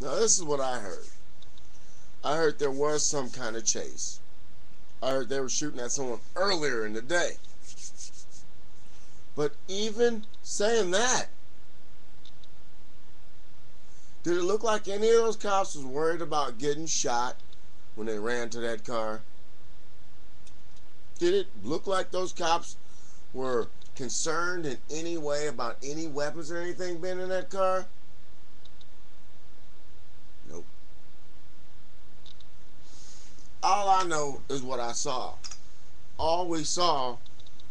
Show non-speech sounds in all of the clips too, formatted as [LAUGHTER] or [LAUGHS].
Now, this is what I heard. I heard there was some kind of chase. I heard they were shooting at someone earlier in the day. But even saying that, did it look like any of those cops was worried about getting shot when they ran to that car? Did it look like those cops were concerned in any way about any weapons or anything being in that car? All I know is what I saw. All we saw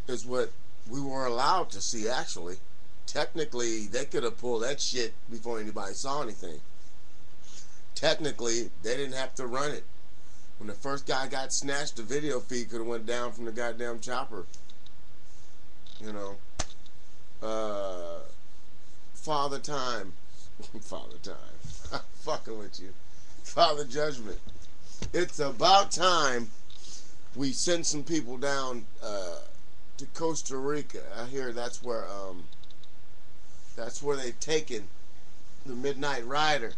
is what we were allowed to see, actually. Technically, they could have pulled that shit before anybody saw anything. Technically, they didn't have to run it. When the first guy got snatched, the video feed could have went down from the goddamn chopper. You know. Uh, Father Time. [LAUGHS] Father Time. [LAUGHS] fucking with you. Father Judgment. It's about time we send some people down uh, to Costa Rica. I hear that's where um, that's where they've taken the Midnight Rider.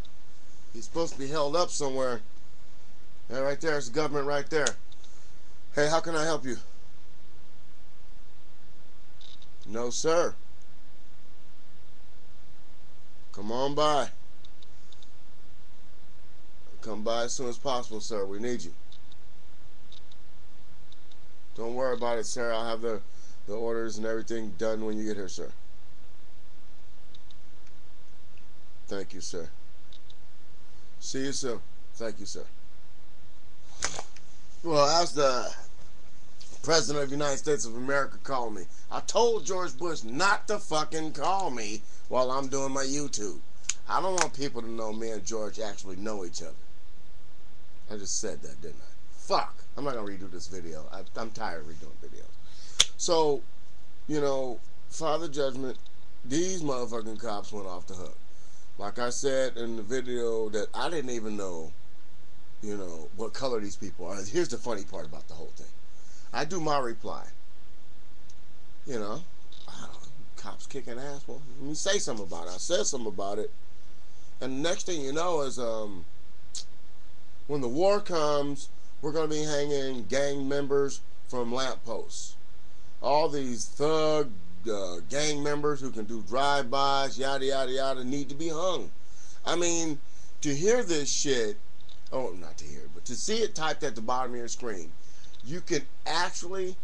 He's supposed to be held up somewhere. Yeah, right there, the government right there. Hey, how can I help you? No, sir. Come on by. Come by as soon as possible, sir. We need you. Don't worry about it, sir. I'll have the, the orders and everything done when you get here, sir. Thank you, sir. See you soon. Thank you, sir. Well, as the President of the United States of America called me, I told George Bush not to fucking call me while I'm doing my YouTube. I don't want people to know me and George actually know each other. I just said that, didn't I? Fuck. I'm not going to redo this video. I, I'm tired of redoing videos. So, you know, Father Judgment, these motherfucking cops went off the hook. Like I said in the video that I didn't even know, you know, what color these people are. Here's the funny part about the whole thing. I do my reply. You know, cops kicking ass. Well, let me say something about it. I said something about it. And the next thing you know is um, when the war comes, we're going to be hanging gang members from lampposts. All these thug uh, gang members who can do drive-bys, yada, yada, yada, need to be hung. I mean, to hear this shit, oh, not to hear but to see it typed at the bottom of your screen, you can actually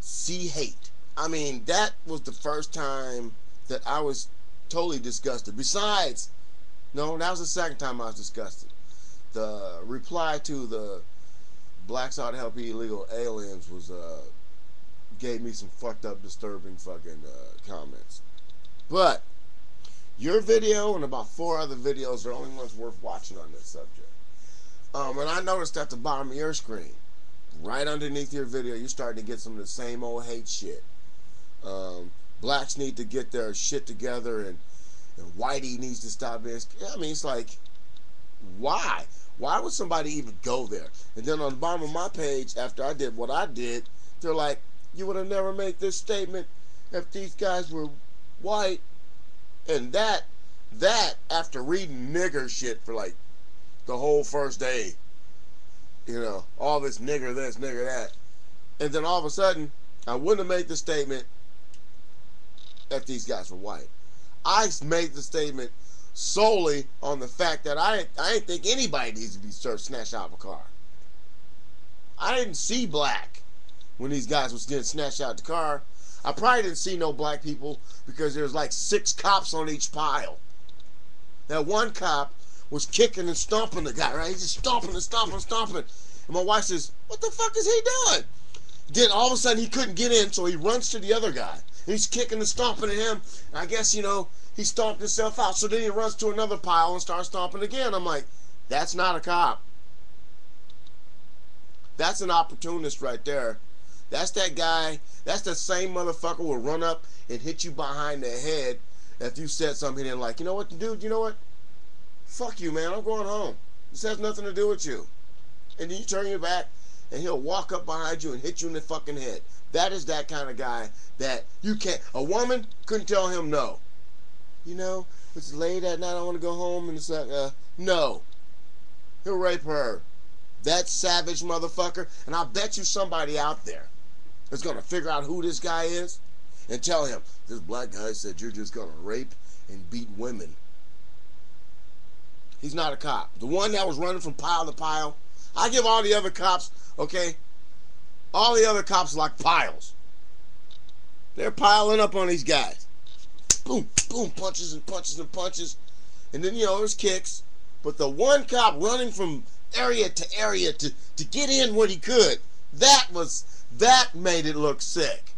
see hate. I mean, that was the first time that I was totally disgusted. Besides, no, that was the second time I was disgusted. The reply to the blacks ought to help illegal aliens was uh, gave me some fucked up, disturbing fucking uh, comments. But your video and about four other videos are the only ones worth watching on this subject. Um, and I noticed at the bottom of your screen, right underneath your video, you're starting to get some of the same old hate shit. Um, blacks need to get their shit together, and, and Whitey needs to stop being. I mean, it's like, why? Why would somebody even go there? And then on the bottom of my page, after I did what I did, they're like, you would have never made this statement if these guys were white. And that, that, after reading nigger shit for like the whole first day, you know, all this nigger this, nigger that. And then all of a sudden, I wouldn't have made the statement if these guys were white. I made the statement solely on the fact that I I didn't think anybody needs to be snatched out of a car. I didn't see black when these guys was getting snatched out of the car. I probably didn't see no black people because there was like six cops on each pile. That one cop was kicking and stomping the guy, right? He's just stomping and stomping and stomping. And my wife says, What the fuck is he doing? Then all of a sudden he couldn't get in, so he runs to the other guy. And he's kicking and stomping at him. And I guess, you know, he stomped himself out. So then he runs to another pile and starts stomping again. I'm like, that's not a cop. That's an opportunist right there. That's that guy. That's the same motherfucker will run up and hit you behind the head if you said something didn't like. You know what, dude? You know what? Fuck you, man. I'm going home. This has nothing to do with you. And then you turn your back, and he'll walk up behind you and hit you in the fucking head. That is that kind of guy that you can't. A woman couldn't tell him no. You know, it's late at night. I want to go home, and it's like, uh, No. He'll rape her. That savage motherfucker. And I'll bet you somebody out there is going to figure out who this guy is and tell him, this black guy said you're just going to rape and beat women. He's not a cop. The one that was running from pile to pile, I give all the other cops, okay, all the other cops like piles. They're piling up on these guys. Boom, boom, punches and punches and punches. And then, you know, there's kicks. But the one cop running from area to area to, to get in what he could, that was, that made it look sick.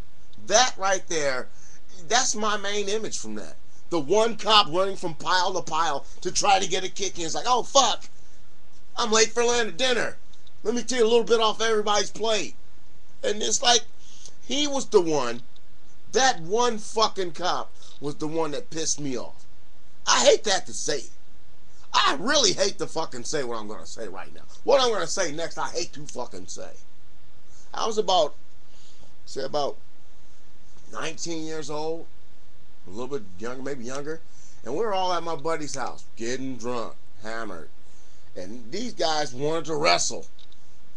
That right there, that's my main image from that. The one cop running from pile to pile to try to get a kick in. It's like, oh, fuck. I'm late for land dinner. Let me take a little bit off everybody's plate. And it's like, he was the one, that one fucking cop was the one that pissed me off. I hate that to say it. I really hate to fucking say what I'm to say right now. What I'm to say next, I hate to fucking say. I was about, say about 19 years old, a little bit younger, maybe younger, and we were all at my buddy's house, getting drunk, hammered. And these guys wanted to wrestle.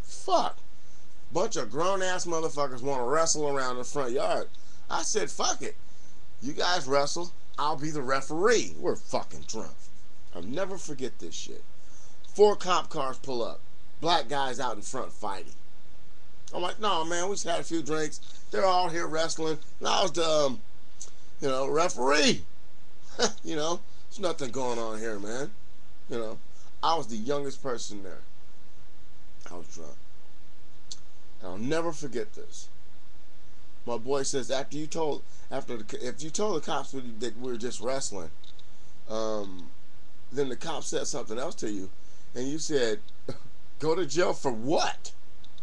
Fuck. Bunch of grown ass motherfuckers want to wrestle around the front yard. I said, fuck it. You guys wrestle. I'll be the referee. We're fucking drunk. I'll never forget this shit. Four cop cars pull up. Black guys out in front fighting. I'm like, no, man, we just had a few drinks. They're all here wrestling. And I was the, um, you know, referee. [LAUGHS] you know, there's nothing going on here, man. You know, I was the youngest person there. I was drunk. And I'll never forget this. My boy says after you told after the, if you told the cops that we were just wrestling, um, then the cop said something else to you, and you said, [LAUGHS] "Go to jail for what?"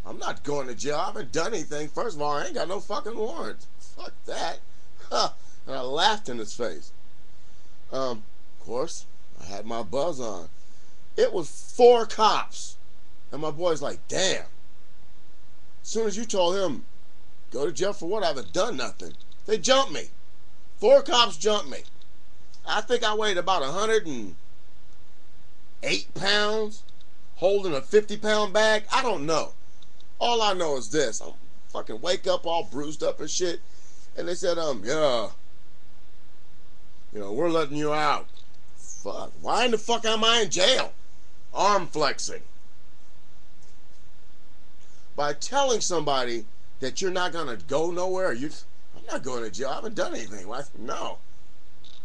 I'm not going to jail. I haven't done anything. First of all, I ain't got no fucking warrants. Fuck that. Huh. [LAUGHS] And I laughed in his face. Um, of course, I had my buzz on. It was four cops. And my boy's like, damn. As soon as you told him, go to jail for what? I haven't done nothing. They jumped me. Four cops jumped me. I think I weighed about 108 pounds, holding a 50 pound bag. I don't know. All I know is this. I'm fucking wake up all bruised up and shit. And they said, um, yeah. You know, we're letting you out. Fuck. Why in the fuck am I in jail? Arm flexing. By telling somebody that you're not gonna go nowhere, you I'm not going to jail. I haven't done anything. Why? No.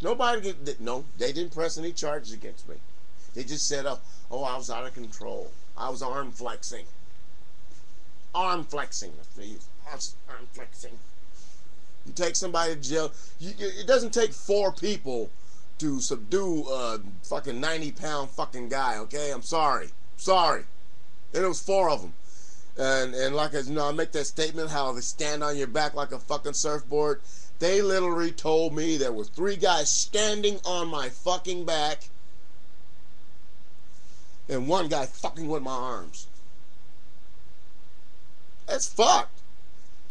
Nobody no, they didn't press any charges against me. They just said, oh, oh, I was out of control. I was arm flexing. Arm flexing. Arm flexing. You take somebody to jail. You, it doesn't take four people to subdue a fucking 90 pound fucking guy, okay? I'm sorry. Sorry. And it was four of them. And, and like, as you know, I make that statement how they stand on your back like a fucking surfboard. They literally told me there were three guys standing on my fucking back and one guy fucking with my arms. That's fucked.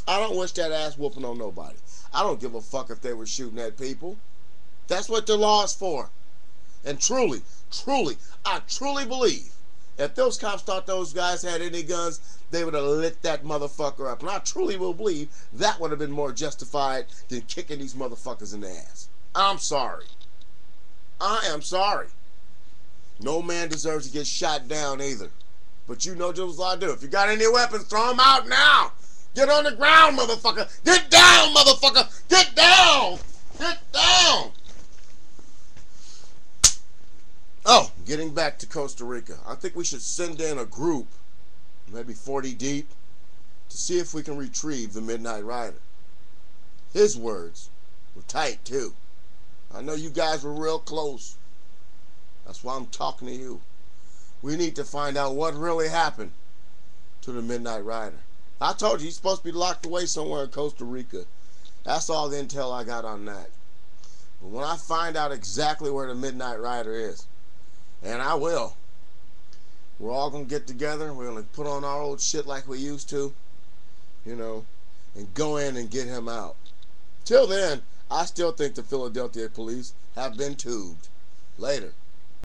I don't wish that ass whooping on nobody. I don't give a fuck if they were shooting at people. That's what the law is for. And truly, truly, I truly believe if those cops thought those guys had any guns, they would have lit that motherfucker up. And I truly will believe that would have been more justified than kicking these motherfuckers in the ass. I'm sorry. I am sorry. No man deserves to get shot down either. But you know just what I do. If you got any weapons, throw them out now. Get on the ground, motherfucker. Get down, motherfucker. Get down. Get down. Oh, getting back to Costa Rica. I think we should send in a group, maybe 40 deep, to see if we can retrieve the Midnight Rider. His words were tight, too. I know you guys were real close. That's why I'm talking to you. We need to find out what really happened to the Midnight Rider. I told you he's supposed to be locked away somewhere in Costa Rica. That's all the intel I got on that. But when I find out exactly where the Midnight Rider is, and I will, we're all going to get together. We're going to put on our old shit like we used to, you know, and go in and get him out. Till then, I still think the Philadelphia police have been tubed. Later.